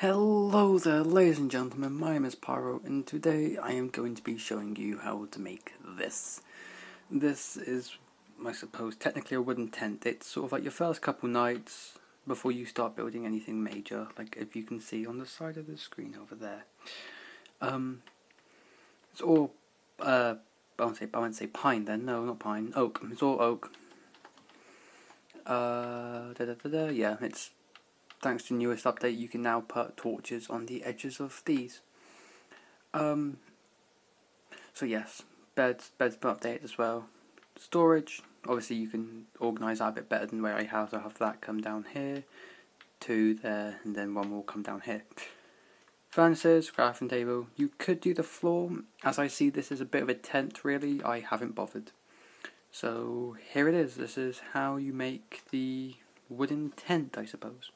Hello there, ladies and gentlemen, my name is Pyro, and today I am going to be showing you how to make this. This is, I suppose, technically a wooden tent. It's sort of like your first couple nights before you start building anything major, like if you can see on the side of the screen over there. Um, it's all, uh, I won't say, I won't say pine then, no, not pine, oak. It's all oak. Uh, da da da da, yeah, it's thanks to newest update, you can now put torches on the edges of these. Um, so yes, beds, beds been updated as well. Storage, obviously you can organise that a bit better than where I have. So have that come down here, two there, and then one will come down here. Furnaces, crafting table. You could do the floor. As I see, this is a bit of a tent. Really, I haven't bothered. So here it is. This is how you make the wooden tent, I suppose.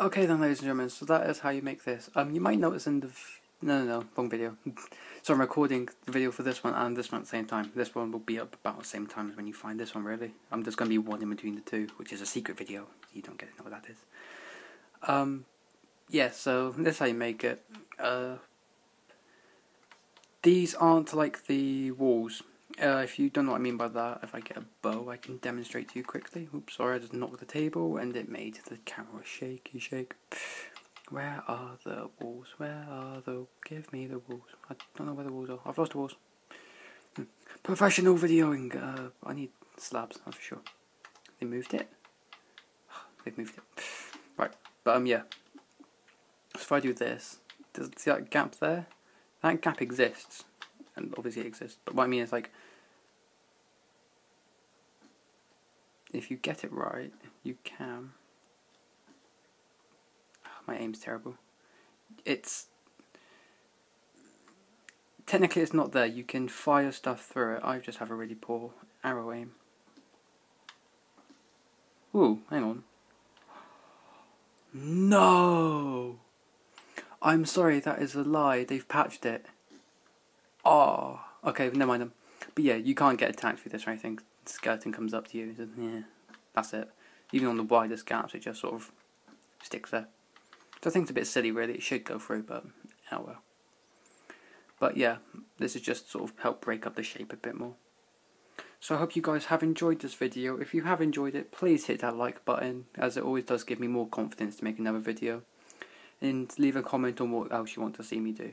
Okay then, ladies and gentlemen, so that is how you make this. Um, you might notice in the... no, no, no, wrong video. so I'm recording the video for this one and this one at the same time. This one will be up about the same time as when you find this one, really. I'm um, there's going to be one in between the two, which is a secret video. You don't get to know what that is. Um, yeah, so this is how you make it. Uh, these aren't like the walls. Uh, if you don't know what I mean by that, if I get a bow, I can demonstrate to you quickly. Oops, sorry, I just knocked the table and it made the camera shaky shake. Where are the walls? Where are the... Give me the walls. I don't know where the walls are. I've lost the walls. Hmm. Professional videoing. Uh, I need slabs, that's for sure. They moved it? They've moved it. Right, but um, yeah. So if I do this, does see that gap there? That gap exists and obviously it exists. But what I mean is like, if you get it right, you can. Oh, my aim's terrible. It's technically it's not there. You can fire stuff through it. I just have a really poor arrow aim. Ooh, hang on. No! I'm sorry, that is a lie. They've patched it. Oh, okay, never mind them. But yeah, you can't get attacked through this or anything. The skeleton comes up to you. Yeah, that's it. Even on the widest gaps, it just sort of sticks there. So I think it's a bit silly, really. It should go through, but oh well. But yeah, this is just sort of help break up the shape a bit more. So I hope you guys have enjoyed this video. If you have enjoyed it, please hit that like button, as it always does give me more confidence to make another video. And leave a comment on what else you want to see me do.